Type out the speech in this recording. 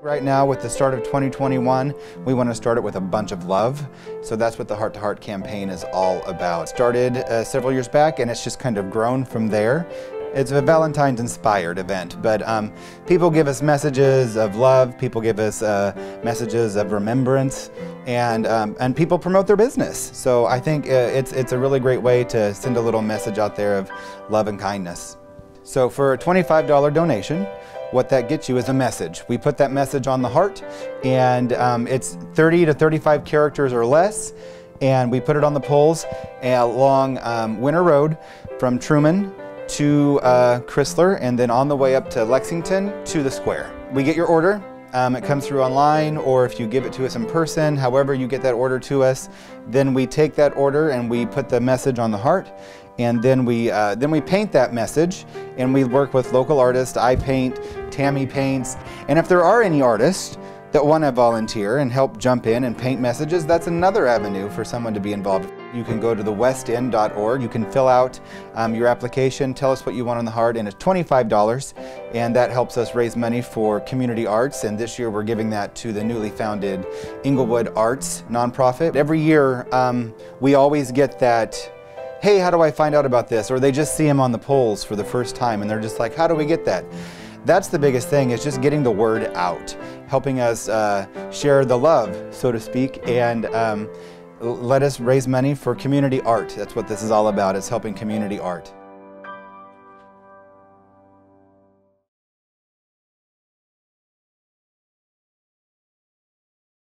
Right now, with the start of 2021, we want to start it with a bunch of love. So that's what the Heart to Heart campaign is all about. Started uh, several years back, and it's just kind of grown from there. It's a Valentine's inspired event, but um, people give us messages of love, people give us uh, messages of remembrance, and, um, and people promote their business. So I think uh, it's, it's a really great way to send a little message out there of love and kindness. So for a $25 donation, what that gets you is a message. We put that message on the heart, and um, it's 30 to 35 characters or less, and we put it on the poles along um, Winner Road from Truman to uh, Chrysler, and then on the way up to Lexington to the square. We get your order. Um, it comes through online, or if you give it to us in person, however you get that order to us, then we take that order and we put the message on the heart, and then we uh, then we paint that message and we work with local artists I paint Tammy paints and if there are any artists that want to volunteer and help jump in and paint messages that's another avenue for someone to be involved you can go to the westend.org you can fill out um, your application tell us what you want on the heart and it's $25 and that helps us raise money for community arts and this year we're giving that to the newly founded Englewood Arts nonprofit every year um, we always get that hey, how do I find out about this? Or they just see him on the poles for the first time and they're just like, how do we get that? That's the biggest thing is just getting the word out, helping us uh, share the love, so to speak, and um, let us raise money for community art. That's what this is all about, it's helping community art.